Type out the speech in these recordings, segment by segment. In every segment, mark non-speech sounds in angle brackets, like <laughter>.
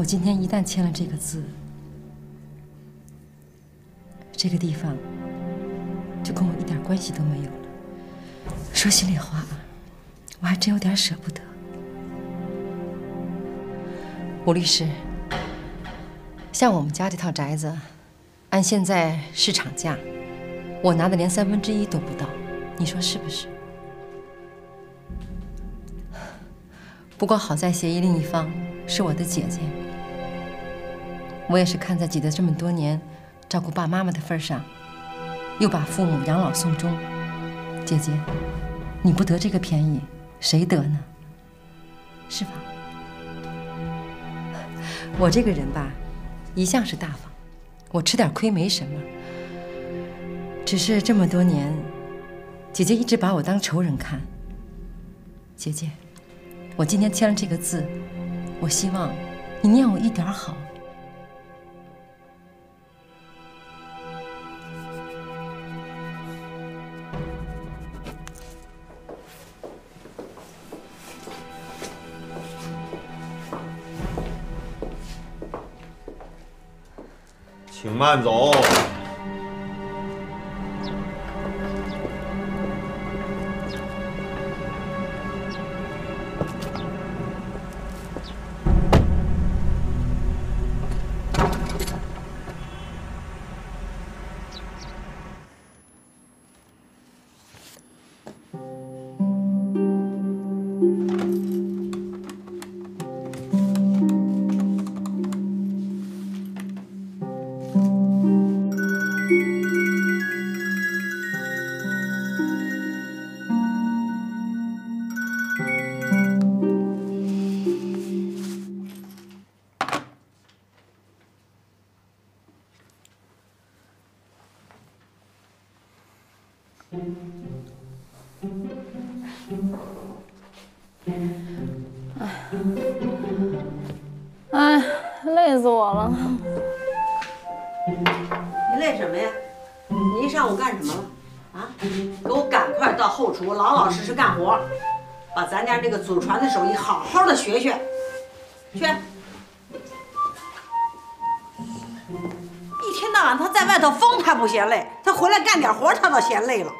我今天一旦签了这个字，这个地方就跟我一点关系都没有了。说心里话，我还真有点舍不得。吴律师，像我们家这套宅子，按现在市场价，我拿的连三分之一都不到，你说是不是？不过好在协议另一方是我的姐姐，我也是看在记得这么多年照顾爸妈妈的份上，又把父母养老送终。姐姐，你不得这个便宜，谁得呢？是吧？我这个人吧，一向是大方，我吃点亏没什么。只是这么多年，姐姐一直把我当仇人看。姐姐。我今天签了这个字，我希望你念我一点好。请慢走。干什么呀？你一上午干什么了？啊，给我赶快到后厨，老老实实干活，把咱家这个祖传的手艺好好的学学。去！一天到晚他在外头疯，他不嫌累；他回来干点活，他倒嫌累了。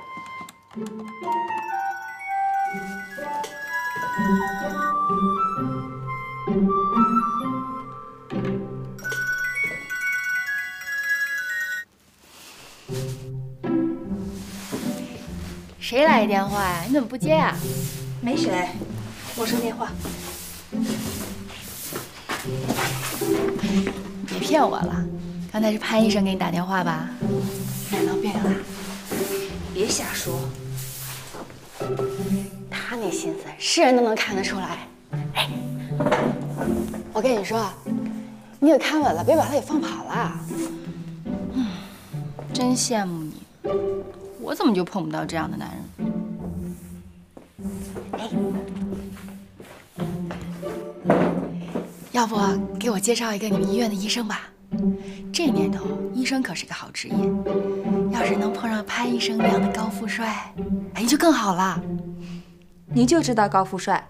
谁来电话呀？你怎么不接啊？没谁，陌生电话。别骗我了，刚才是潘医生给你打电话吧？别闹别闹，别瞎说。他那心思，是人都能看得出来。哎，我跟你说，你可看稳了，别把他给放跑了。嗯，真羡慕你。我怎么就碰不到这样的男人？要不给我介绍一个你们医院的医生吧？这年头，医生可是个好职业。要是能碰上潘医生那样的高富帅，哎，就更好了。你就知道高富帅，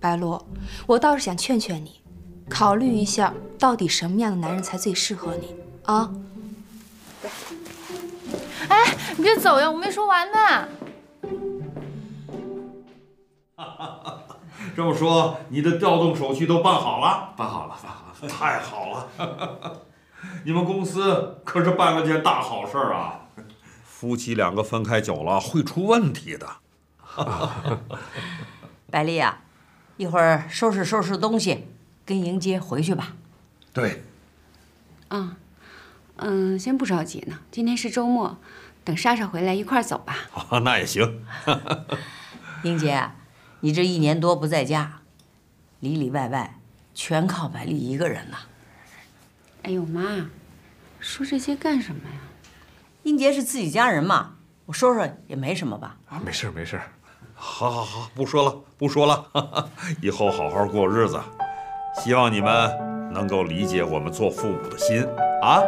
白露，我倒是想劝劝你，考虑一下，到底什么样的男人才最适合你啊？哎，你别走呀，我没说完呢。<laughs> 这么说，你的调动手续都办好了？办好了，办好了，<laughs> 太好了！<laughs> 你们公司可是办了件大好事啊！夫妻两个分开久了会出问题的。百丽呀，一会儿收拾收拾东西，跟迎接回去吧。对。啊，嗯，先不着急呢，今天是周末，等莎莎回来一块儿走吧。哦，那也行。<laughs> 英杰，你这一年多不在家，里里外外全靠百丽一个人呐。哎呦妈，说这些干什么呀？英杰是自己家人嘛，我说说也没什么吧。啊，没事没事。好，好，好，不说了，不说了，<laughs> 以后好好过日子。希望你们能够理解我们做父母的心啊！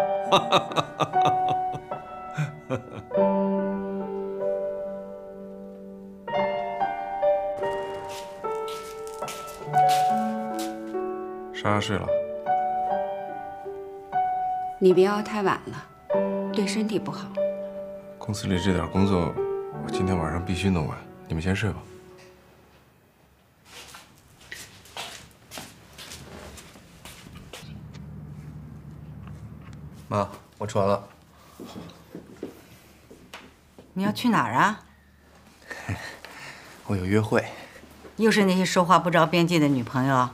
莎莎睡了。你别熬太晚了对身体不好。公司里这点工作我今天晚上必须弄完你们先睡吧。吃完了。你要去哪儿啊？<laughs> 我有约会。又是那些说话不着边际的女朋友，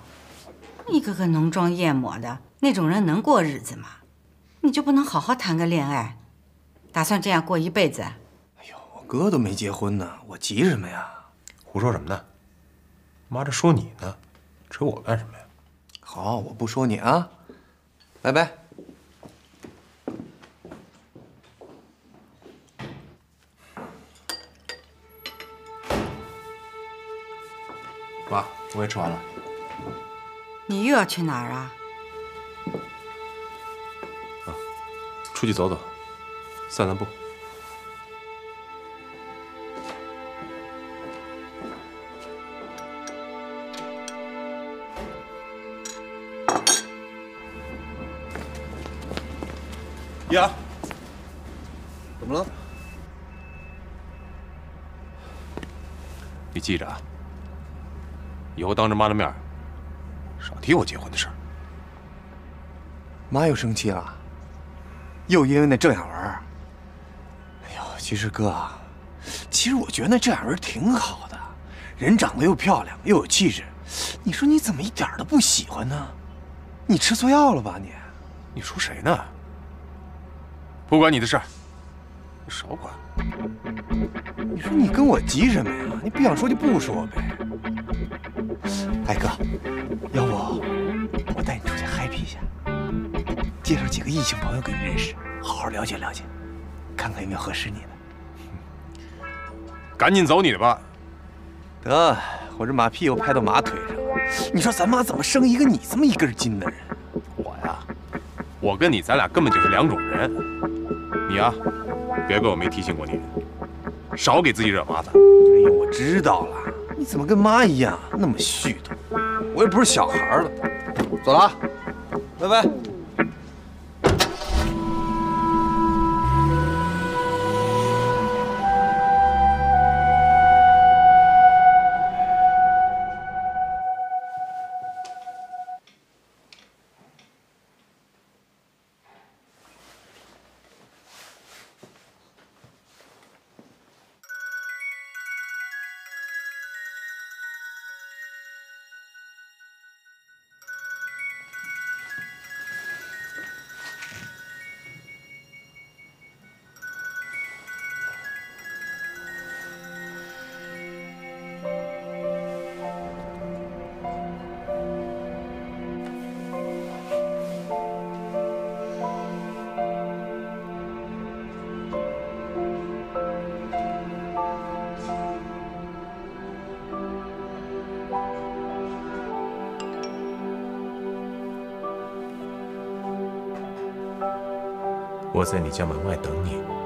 一个个浓妆艳抹的，那种人能过日子吗？你就不能好好谈个恋爱？打算这样过一辈子？哎呦，我哥都没结婚呢，我急什么呀？胡说什么呢？妈这说你呢，扯我干什么呀？好，我不说你啊，拜拜。我也吃完了。你又要去哪儿啊？出去走走，散散步。呀，怎么了？你记着啊，以后当着妈的面少提我结婚的事儿。妈又生气了，又因为那郑雅文。哎呦，其实哥，其实我觉得那郑雅文挺好的，人长得又漂亮又有气质。你说你怎么一点都不喜欢呢？你吃错药了吧你？你说谁呢？不关你的事儿，你少管。你说你跟我急什么呀？你不想说就不说呗。哎哥，要不我带你出去 happy 一下，介绍几个异性朋友给你认识，好好了解了解，看看有没有合适你的。赶紧走你的吧。得，我这马屁又拍到马腿上了。你说咱妈怎么生一个你这么一根筋的人？我呀，我跟你咱俩根本就是两种人。你呀，别怪我没提醒过你，少给自己惹麻烦。哎呦，我知道了，你怎么跟妈一样那么絮叨？我又不是小孩了。走了啊，拜拜。在你家门外等你。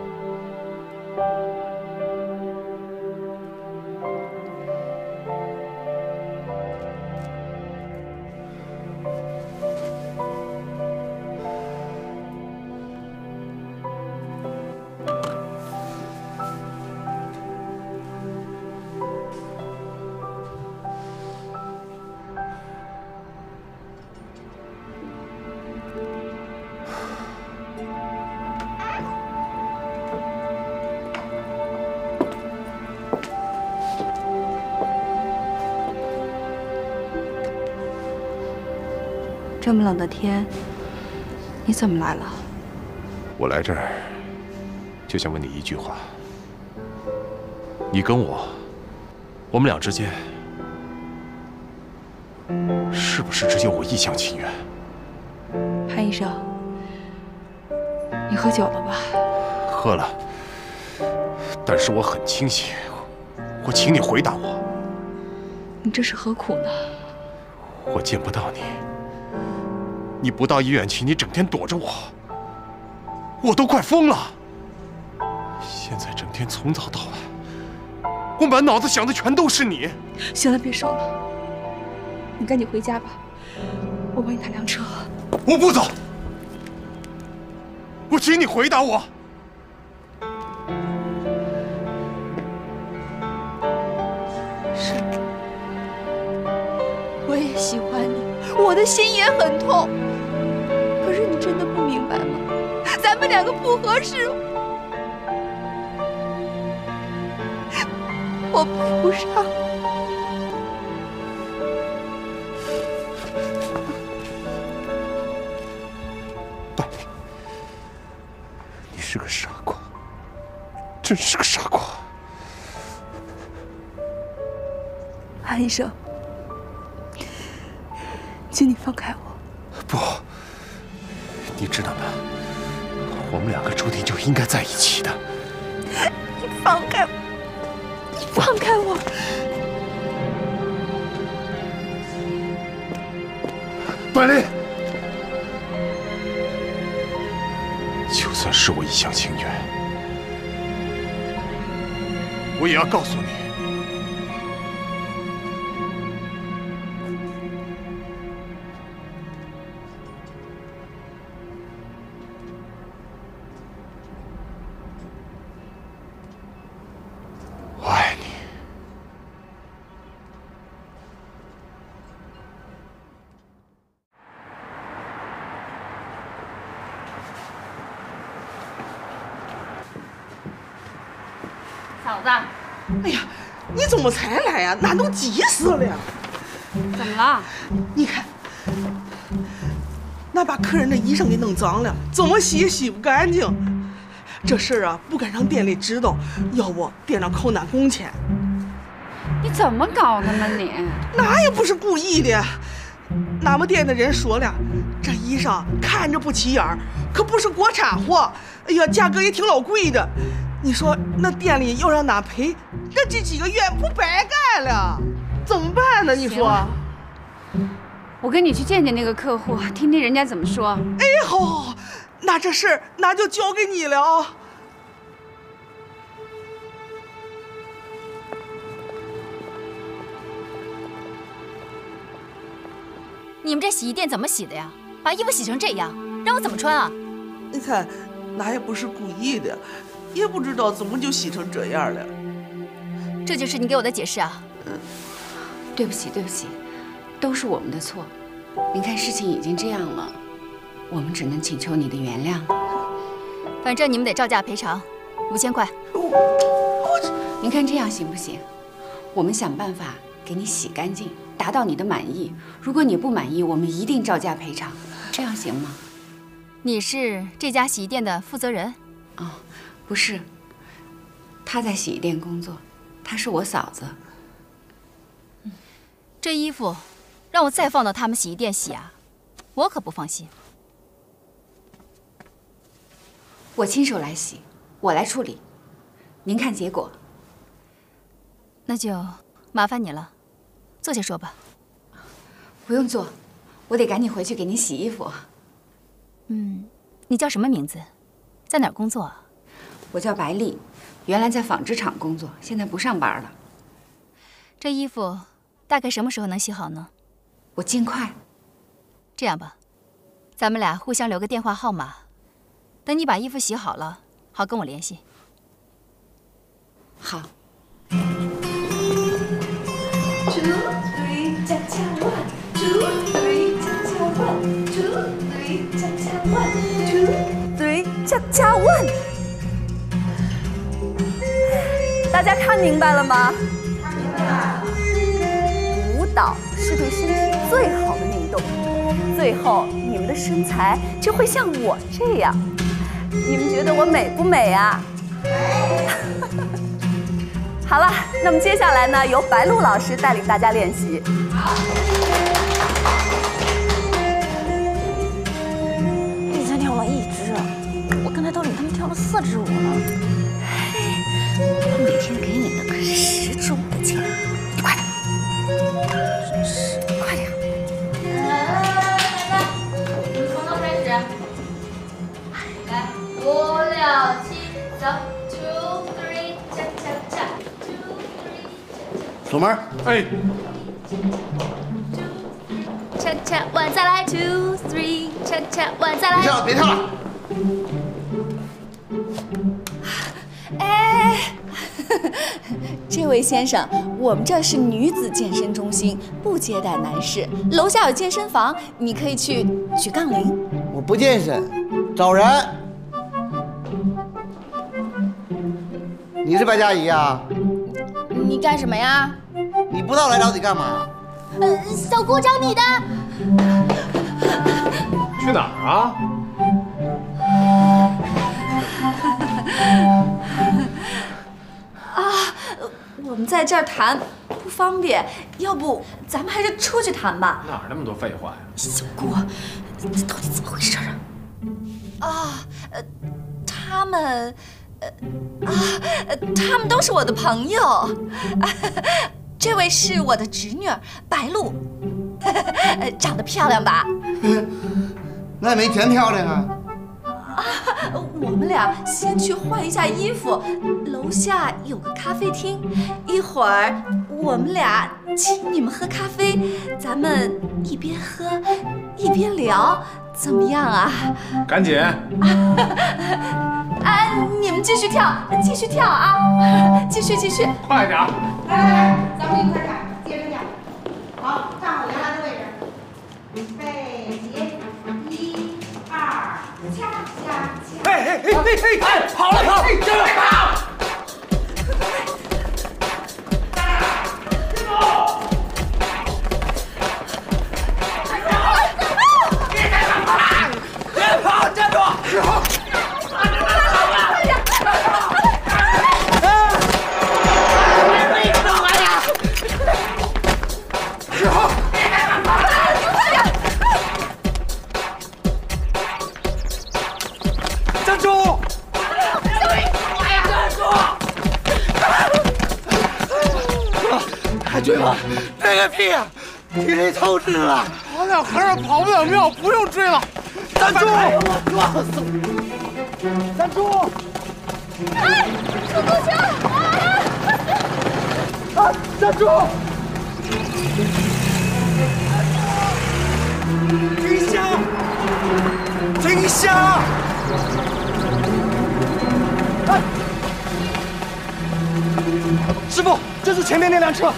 这么冷的天，你怎么来了？我来这儿就想问你一句话：你跟我，我们俩之间，是不是只有我一厢情愿？潘医生，你喝酒了吧？喝了，但是我很清醒。我请你回答我，你这是何苦呢？我见不到你，你不到医院去，你整天躲着我，我都快疯了。现在整天从早到晚，我满脑子想的全都是你。行了，别说了，你赶紧回家吧，我帮你打辆车。我不走，我请你回答我。是，我也喜欢你，我的心也很痛。两个不合适，我配不上。白，你是个傻瓜，真是个傻瓜。韩医生，请你放开我。应该在一起的。你放开我！你放开我！百丽，就算是我一厢情愿，我也要告诉你。么才来呀？那都急死了呀！怎么了？你看，那把客人的衣裳给弄脏了，怎么洗也洗不干净。这事儿啊，不敢让店里知道，要不店长扣俺工钱。你怎么搞的呢你？那也不是故意的，俺们店的人说了，这衣裳看着不起眼儿，可不是国产货，哎呀，价格也挺老贵的。你说那店里要让俺赔，那这几个月不白干了？怎么办呢？你说？我跟你去见见那个客户，听听人家怎么说。哎，好，好，好，那这事儿那就交给你了啊。你们这洗衣店怎么洗的呀？把衣服洗成这样，让我怎么穿啊？你看，那也不是故意的，也不知道怎么就洗成这样了。这就是你给我的解释啊？对不起，对不起，都是我们的错。您看事情已经这样了，我们只能请求你的原谅。反正你们得照价赔偿，五千块。您看这样行不行？我们想办法给你洗干净，达到你的满意。如果你不满意，我们一定照价赔偿，这样行吗？你是这家洗衣店的负责人？哦，不是，他在洗衣店工作，她是我嫂子。这衣服让我再放到他们洗衣店洗啊，我可不放心。我亲手来洗，我来处理，您看结果。那就麻烦你了，坐下说吧。不用坐，我得赶紧回去给您洗衣服。嗯，你叫什么名字？在哪儿工作啊？我叫白丽，原来在纺织厂工作，现在不上班了。这衣服大概什么时候能洗好呢？我尽快。这样吧，咱们俩互相留个电话号码，等你把衣服洗好了，好跟我联系。好。大家看明白了吗？明白。舞蹈是对身体最好的运动，最后你们的身材就会像我这样。你们觉得我美不美啊？美。<laughs> 好了，那么接下来呢，由白露老师带领大家练习。你才跳了一支，我刚才都领他们跳了四支舞呢。我每天给你的可是十支舞的钱，你快点，真是快点。来来来来来，我们从头开始。来，五六七，走，two three，恰恰恰，two three，锁门。哎，恰恰 one，再来，two three，恰恰 one，再来。别跳了，别跳了，哎，<laughs> 这位先生，我们这是女子健身中心，不接待男士。楼下有健身房，你可以去举杠铃。我不健身，找人。你是白佳怡啊？你干什么呀？你不知道来找你干嘛？呃，小姑找你的。去哪儿啊？啊，我们在这儿谈不方便，要不咱们还是出去谈吧？哪儿那么多废话呀？小郭，这到底怎么回事啊？啊，呃，他们，呃，啊，呃他们都是我的朋友。啊 <laughs> 这位是我的侄女儿白露，<laughs> 呃长得漂亮吧？<laughs> 那也没全漂亮啊。啊，我们俩先去换一下衣服，楼下有个咖啡厅，一会儿我们俩请你们喝咖啡，咱们一边喝一边聊，怎么样啊？赶紧！<laughs> 哎，你们继续跳，继续跳啊，继续继续，快点儿！来来来，咱们一块跳。哎哎哎哎！跑了跑！这边跑！海军吗？追个屁呀！体力透支了。跑两和尚跑不了庙，不用追了。站住！撞死！站住！哎，出租车！啊！站住！停下！停下！哎！师傅，这是前面那辆车。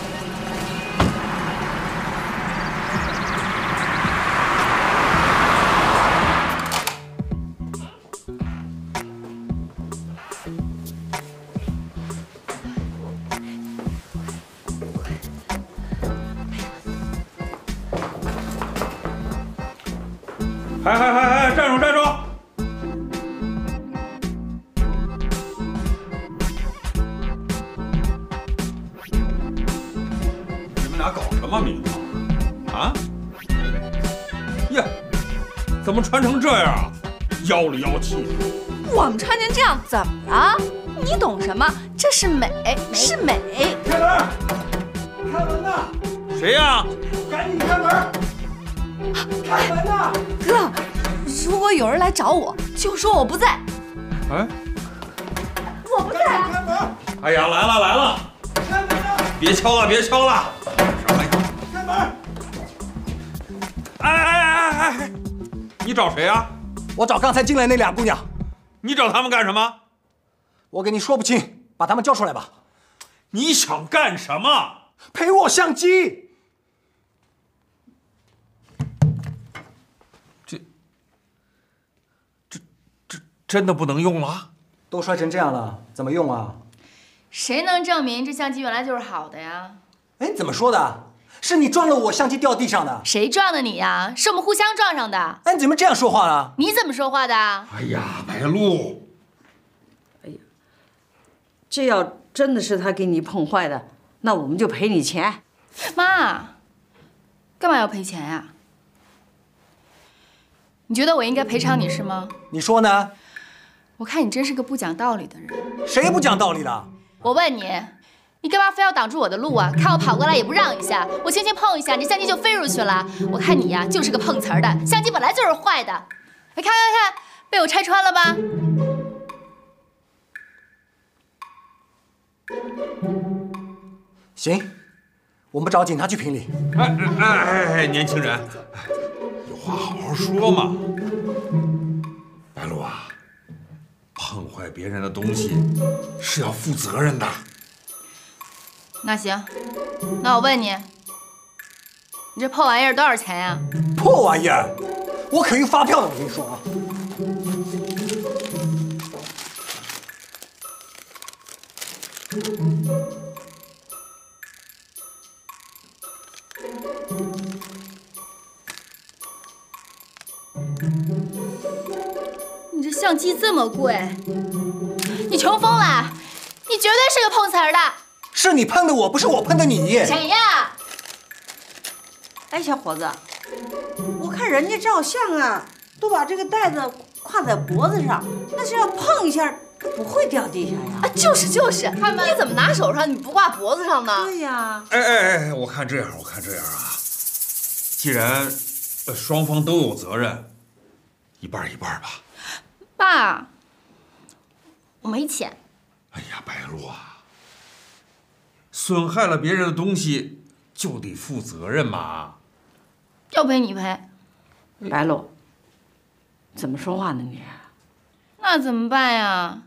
妖里妖气的。我们穿成这样怎么了？你懂什么？这是美，是美。开门！开门呐！谁呀？赶紧开门！开门呐！哥，如果有人来找我，就说我不在。哎，我不在啊！开门！哎呀，来了来了！开门呐！别敲了别敲了！开门！哎哎哎哎哎！你找谁啊？我找刚才进来那俩姑娘。你找他们干什么？我跟你说不清，把他们叫出来吧。你想干什么？赔我相机！这、这、这真的不能用了？都摔成这样了，怎么用啊？谁能证明这相机原来就是好的呀？哎，你怎么说的？是你撞了我，相机掉地上的。谁撞的你呀？是我们互相撞上的。哎，你怎么这样说话呢？你怎么说话的？哎呀，白露，哎呀这要真的是他给你碰坏的，那我们就赔你钱。妈，干嘛要赔钱呀？你觉得我应该赔偿你是吗？你说呢？我看你真是个不讲道理的人。谁不讲道理了？我问你，你干嘛非要挡住我的路啊？看我跑过来也不让一下，我轻轻碰一下，你相机就飞出去了。我看你呀，就是个碰瓷儿的，相机本来就是坏的。哎，看看看，被我拆穿了吧？行，我们找警察去评理。哎哎哎哎，年轻人，有话好好说嘛。白露啊，啊，碰坏别人的东西是要负责任的。那行，那我问你，你这破玩意儿多少钱呀？破玩意儿，我可用发票的，我跟你说啊。你这相机这么贵，你穷疯了？你绝对是个碰瓷儿的。是你碰的我，不是我碰的你。谁呀？哎，小伙子，我看人家照相啊，都把这个袋子挎在脖子上，那是要碰一下，不会掉地下呀。啊，就是就是，你怎么拿手上，你不挂脖子上呢？对呀。哎哎哎，我看这样，我看这样啊，既然呃双方都有责任，一半一半吧。爸，我没钱。哎呀，白露啊，损害了别人的东西就得负责任嘛。要赔你赔，白露，怎么说话呢你？那怎么办呀？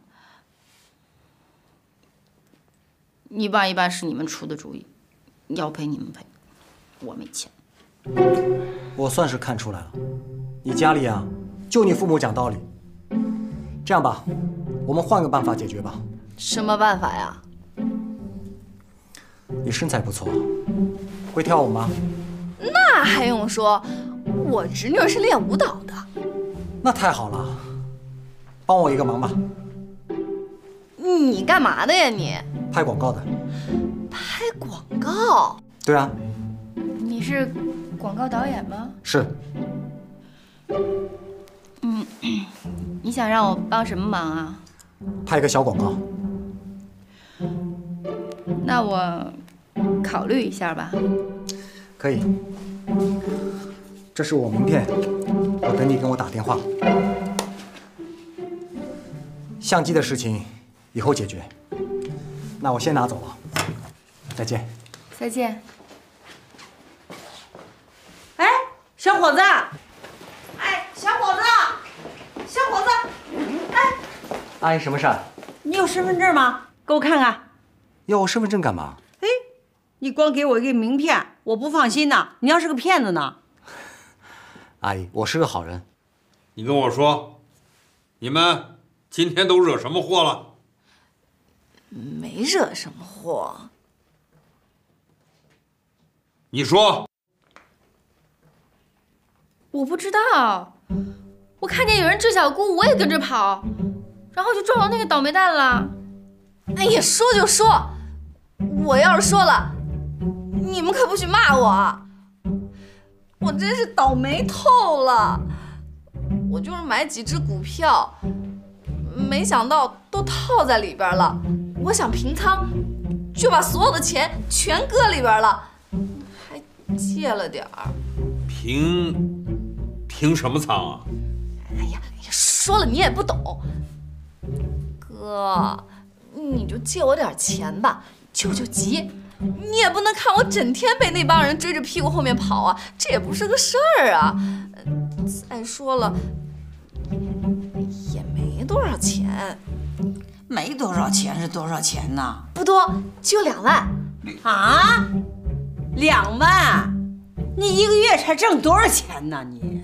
一半一半是你们出的主意，要赔你们赔，我没钱。我算是看出来了，你家里啊，就你父母讲道理。这样吧，我们换个办法解决吧。什么办法呀？你身材不错，会跳舞吗？那还用说，我侄女是练舞蹈的。那太好了，帮我一个忙吧。你干嘛的呀你？拍广告的。拍广告？对啊。你是广告导演吗？是。嗯，你想让我帮什么忙啊？拍个小广告。那我考虑一下吧。可以。这是我名片，我等你给我打电话。相机的事情以后解决。那我先拿走了，再见。再见。哎，小伙子，哎，小伙子，小伙子，哎，阿姨，什么事儿？你有身份证吗？给我看看。要我身份证干嘛？哎，你光给我一个名片，我不放心呐。你要是个骗子呢？<laughs> 阿姨，我是个好人。你跟我说，你们今天都惹什么祸了？没惹什么祸。你说。我不知道，我看见有人追小姑，我也跟着跑，然后就撞到那个倒霉蛋了。哎呀，说就说，我要是说了，你们可不许骂我。我真是倒霉透了，我就是买几只股票，没想到都套在里边了。我想平仓，就把所有的钱全搁里边了，还借了点儿。平平什么仓啊？哎呀，说了你也不懂，哥，你就借我点钱吧，救救急。你也不能看我整天被那帮人追着屁股后面跑啊，这也不是个事儿啊。再说了，也没多少钱，没多少钱是多少钱呢？不多，就两万。啊，两万？你一个月才挣多少钱呢？你？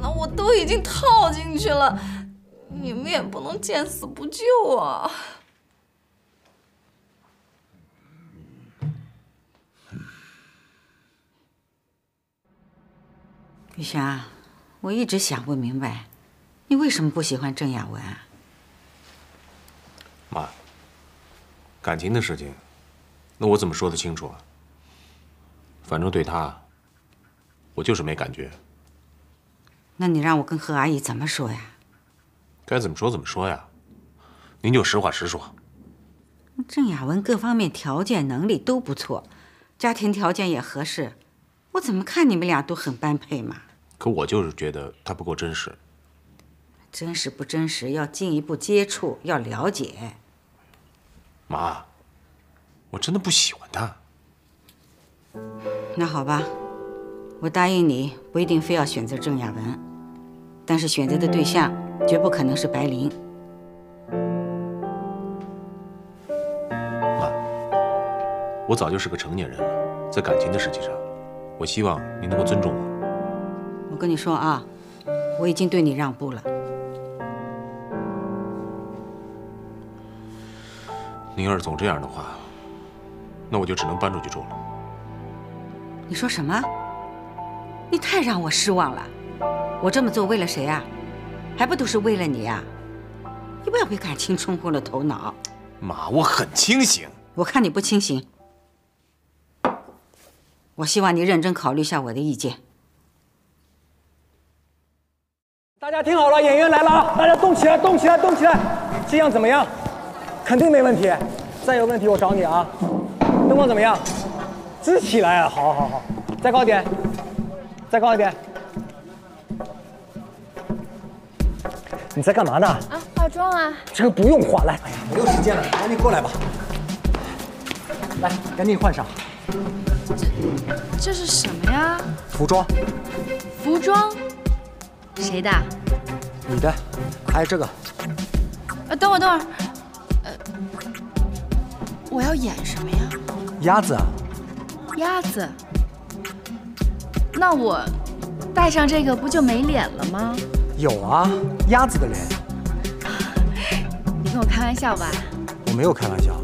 那我都已经套进去了，你们也不能见死不救啊。玉霞，我一直想不明白，你为什么不喜欢郑雅文？妈，感情的事情，那我怎么说得清楚啊？反正对他，我就是没感觉。那你让我跟何阿姨怎么说呀？该怎么说怎么说呀？您就实话实说。郑雅文各方面条件、能力都不错，家庭条件也合适，我怎么看你们俩都很般配嘛。可我就是觉得他不够真实。真实不真实，要进一步接触，要了解。妈，我真的不喜欢他。那好吧，我答应你，不一定非要选择郑雅文。但是选择的对象绝不可能是白灵。我早就是个成年人了，在感情的事情上，我希望您能够尊重我。我跟你说啊，我已经对你让步了。您要是总这样的话，那我就只能搬出去住了。你说什么？你太让我失望了。我这么做为了谁啊？还不都是为了你呀？你不要被感情冲昏了头脑。妈，我很清醒。我看你不清醒。我希望你认真考虑一下我的意见。大家听好了，演员来了啊！大家动起来，动起来，动起来！这样怎么样？肯定没问题。再有问题我找你啊！灯光怎么样？支起来啊！好好好，再高一点，再高一点。你在干嘛呢？啊，化妆啊。这个不用化，来，哎呀，没有时间了，赶紧过来吧。来，赶紧换上。这是什么呀？服装。服装？谁的？你的，还有这个。呃，等会儿，等会儿。呃，我要演什么呀？鸭子啊。鸭子？那我戴上这个不就没脸了吗？有啊，鸭子的脸。你跟我开玩笑吧？我没有开玩笑。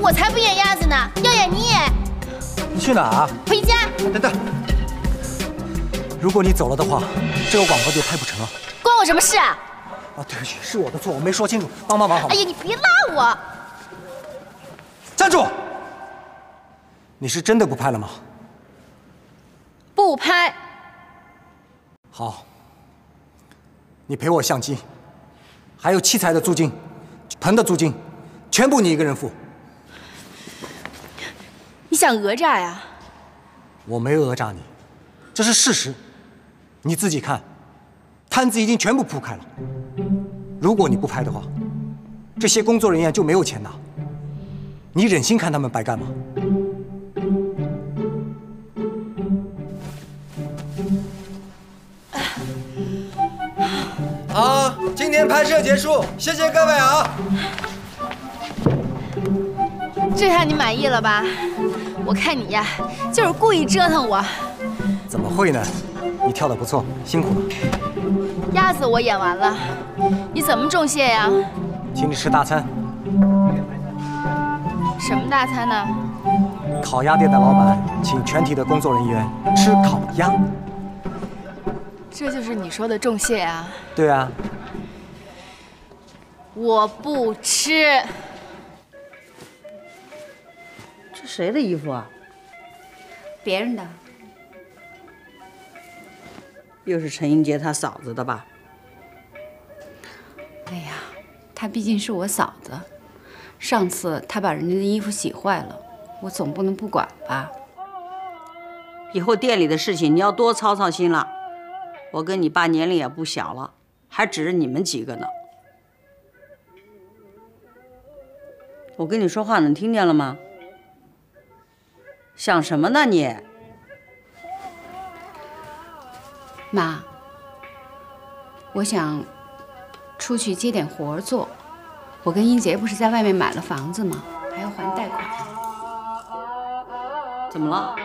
我才不演鸭子呢，要演你演。你去哪儿？回家。等等，如果你走了的话，这个广告就拍不成了。关我什么事啊？啊，对不起，是我的错，我没说清楚，帮帮忙好吗？哎呀，你别拉我！站住！你是真的不拍了吗？不拍。好，你赔我相机，还有器材的租金、盆的租金，全部你一个人付。你想讹诈呀？我没讹诈你，这是事实。你自己看，摊子已经全部铺开了。如果你不拍的话，这些工作人员就没有钱拿。你忍心看他们白干吗？好，今天拍摄结束，谢谢各位啊！这下你满意了吧？我看你呀，就是故意折腾我。怎么会呢？你跳的不错，辛苦了。鸭子我演完了，你怎么重谢呀？请你吃大餐。什么大餐呢？烤鸭店的老板请全体的工作人员吃烤鸭。这就是你说的重谢啊？对啊。我不吃。这谁的衣服啊？别人的。又是陈英杰他嫂子的吧？哎呀，她毕竟是我嫂子，上次她把人家的衣服洗坏了，我总不能不管吧？以后店里的事情你要多操操心了。我跟你爸年龄也不小了，还指着你们几个呢。我跟你说话呢，听见了吗？想什么呢你？妈，我想出去接点活做。我跟英杰不是在外面买了房子吗？还要还贷款。怎么了？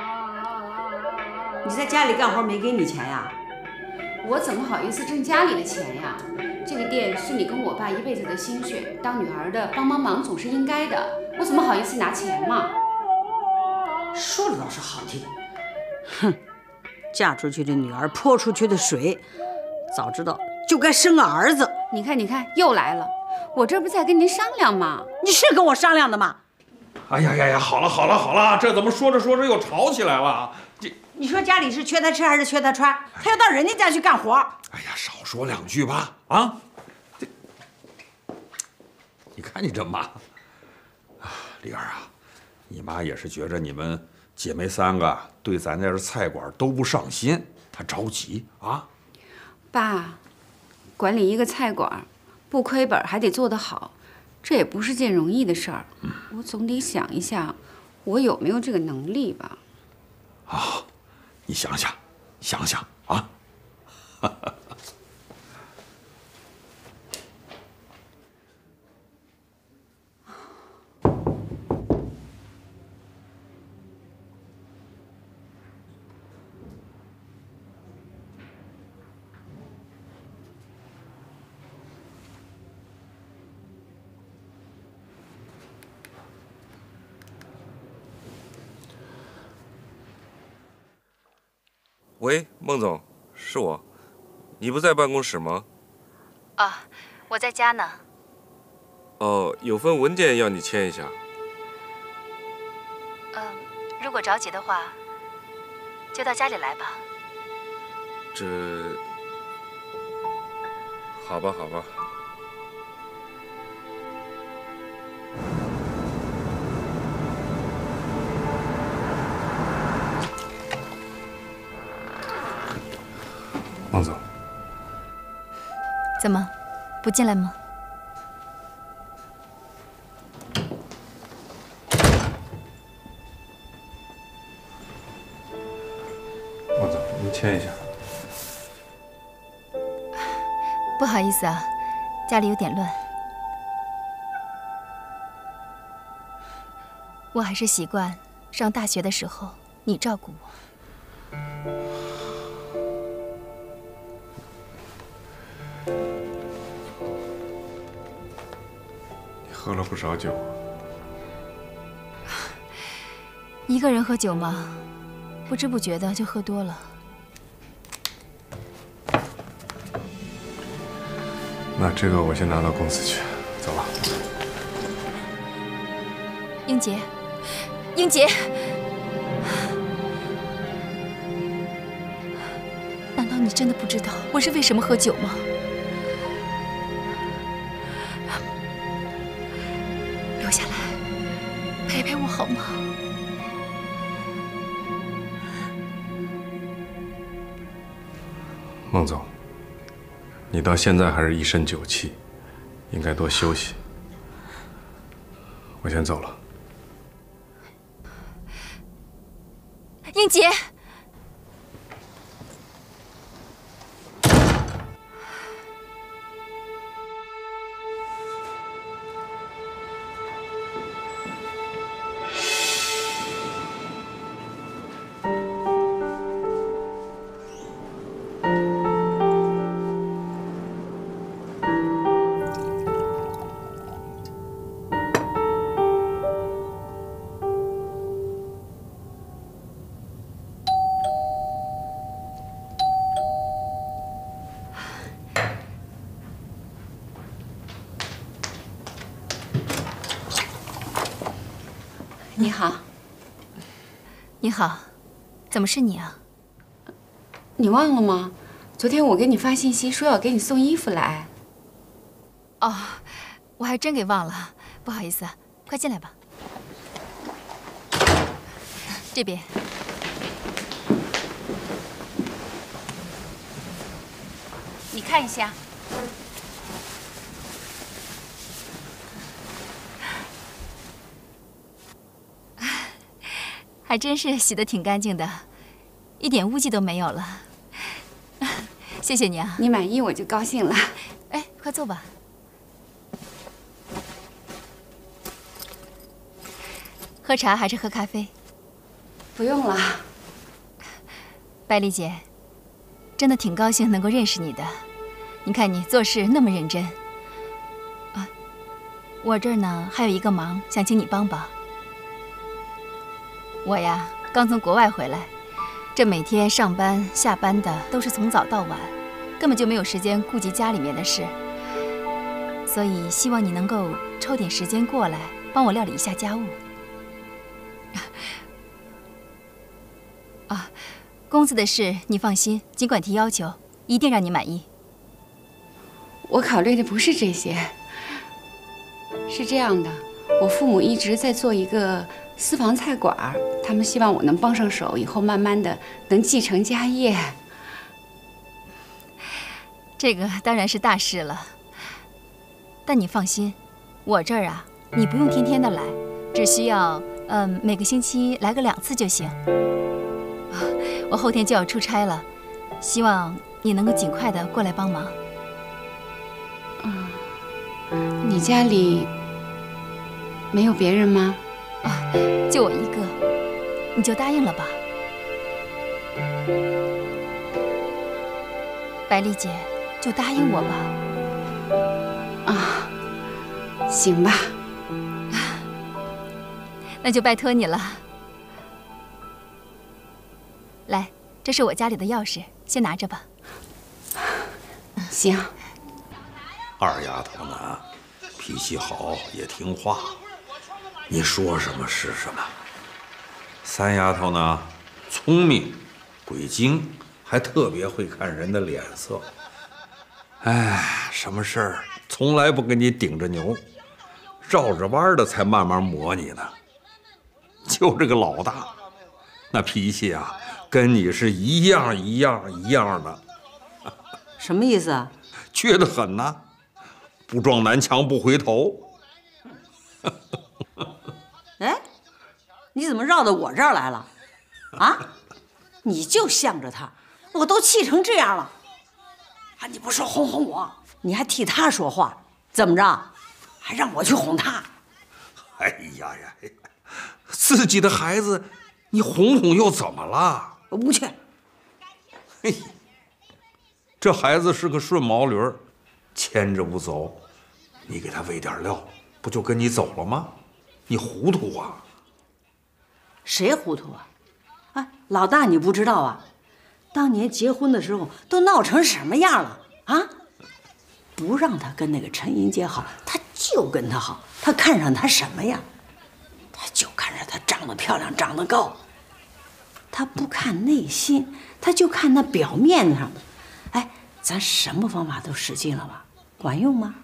你在家里干活没给你钱呀？我怎么好意思挣家里的钱呀？这个店是你跟我爸一辈子的心血，当女儿的帮帮忙总是应该的。我怎么好意思拿钱嘛？说的倒是好听。哼，嫁出去的女儿泼出去的水，早知道就该生个儿子。你看，你看，又来了。我这不在跟您商量吗？你是跟我商量的吗？哎呀呀呀！好了好了好了，这怎么说着说着又吵起来了？这你说家里是缺他吃还是缺他穿？他要到人家家去干活。哎呀，少说两句吧，啊！这，你看你这妈，啊，丽儿啊，你妈也是觉着你们姐妹三个对咱家这菜馆都不上心，她着急啊。爸，管理一个菜馆，不亏本还得做得好，这也不是件容易的事儿。我总得想一下，我有没有这个能力吧。啊，你想想，想想啊！喂，孟总，是我，你不在办公室吗？啊，我在家呢。哦，有份文件要你签一下。嗯，如果着急的话，就到家里来吧。这，好吧，好吧。怎么，不进来吗？孟总，您签一下。不好意思啊，家里有点乱。我还是习惯上大学的时候你照顾我。喝了不少酒。<laughs> 一个人喝酒嘛，不知不觉的就喝多了。那这个我先拿到公司去，走了。英杰，英杰，难道你真的不知道我是为什么喝酒吗？你到现在还是一身酒气，应该多休息。我先走了。你好，你好，怎么是你啊？你忘了吗？昨天我给你发信息说要给你送衣服来。哦，我还真给忘了，不好意思，快进来吧。这边。你看一下。还真是洗得挺干净的，一点污迹都没有了。<laughs> 谢谢你啊，你满意我就高兴了。哎，快坐吧。喝茶还是喝咖啡？不用了。百丽姐，真的挺高兴能够认识你的。你看你做事那么认真。啊，我这儿呢还有一个忙，想请你帮帮。我呀，刚从国外回来，这每天上班下班的都是从早到晚，根本就没有时间顾及家里面的事。所以希望你能够抽点时间过来帮我料理一下家务。<laughs> 啊，工资的事你放心，尽管提要求，一定让你满意。我考虑的不是这些，是这样的，我父母一直在做一个私房菜馆儿。他们希望我能帮上手，以后慢慢的能继承家业。这个当然是大事了。但你放心，我这儿啊，你不用天天的来，只需要嗯每个星期来个两次就行。我后天就要出差了，希望你能够尽快的过来帮忙。嗯，你家里没有别人吗？啊，就我一个。你就答应了吧，百丽姐，就答应我吧。啊，行吧，<laughs> 那就拜托你了。来，这是我家里的钥匙，先拿着吧。行。二丫头呢，脾气好，也听话，你说什么是什么。三丫头呢，聪明，鬼精，还特别会看人的脸色。哎，什么事儿从来不跟你顶着牛，绕着弯的才慢慢磨你呢。就这个老大，那脾气啊，跟你是一样一样一样的。什么意思啊？倔得很呐，不撞南墙不回头。哎，你怎么绕到我这儿来了？啊，你就向着他，我都气成这样了，啊，你不说哄哄我，你还替他说话，怎么着？还让我去哄他？哎呀呀，自己的孩子，你哄哄又怎么了？我不去。嘿。这孩子是个顺毛驴儿，牵着不走，你给他喂点料，不就跟你走了吗？你糊涂啊？谁糊涂啊？哎，老大你不知道啊？当年结婚的时候都闹成什么样了啊？不让他跟那个陈英杰好，他就跟他好。他看上他什么呀？他就看上他长得漂亮，长得高。他不看内心，他就看那表面上的。哎咱什么方法都使尽了吧，管用吗？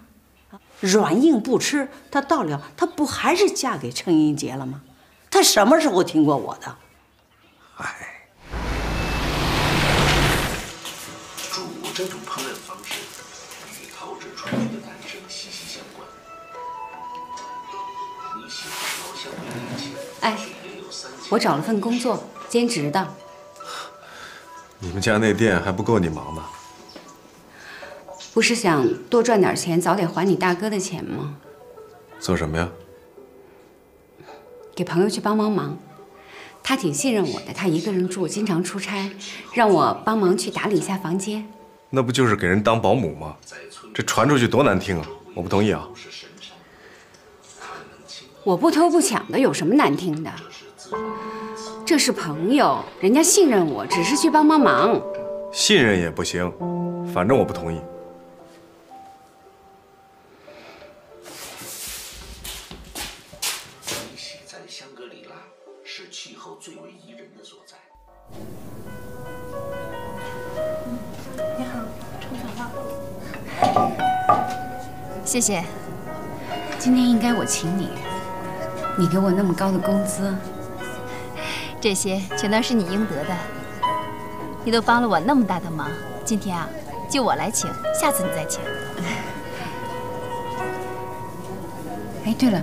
软硬不吃，她到了，她不还是嫁给程英杰了吗？她什么时候听过我的？哎，我这种烹饪方式与陶喆出去的男生息息相关。你喜欢的哎，我找了份工作，兼职的。你们家那店还不够你忙的。不是想多赚点钱，早点还你大哥的钱吗？做什么呀？给朋友去帮帮忙。他挺信任我的，他一个人住，经常出差，让我帮忙去打理一下房间。那不就是给人当保姆吗？这传出去多难听啊！我不同意啊！我不偷不抢的，有什么难听的？这是朋友，人家信任我，只是去帮帮忙。信任也不行，反正我不同意。谢谢，今天应该我请你，你给我那么高的工资，这些全都是你应得的。你都帮了我那么大的忙，今天啊，就我来请，下次你再请。<laughs> 哎，对了，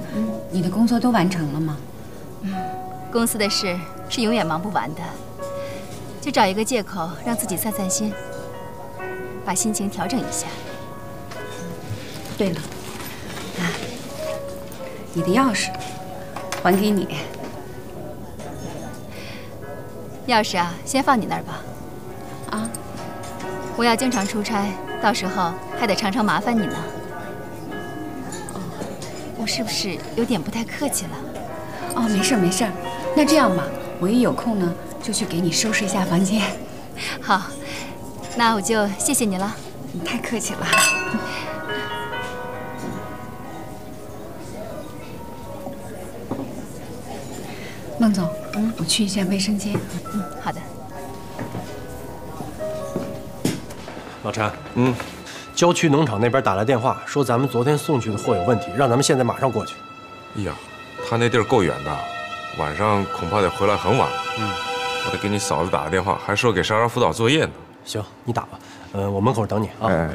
你的工作都完成了吗？嗯，公司的事是永远忙不完的，就找一个借口让自己散散心，把心情调整一下。对了，啊，你的钥匙还给你。钥匙啊，先放你那儿吧。啊，我要经常出差，到时候还得常常麻烦你呢。哦我是不是有点不太客气了？哦，没事没事。那这样吧，我一有空呢，就去给你收拾一下房间。好，那我就谢谢你了。你太客气了。去一下卫生间。嗯，好的。老陈，嗯，郊区农场那边打来电话，说咱们昨天送去的货有问题，让咱们现在马上过去。哎呀，他那地儿够远的，晚上恐怕得回来很晚。嗯，我得给你嫂子打个电话，还说给莎莎辅导作业呢。行，你打吧。嗯，我门口等你啊。哎。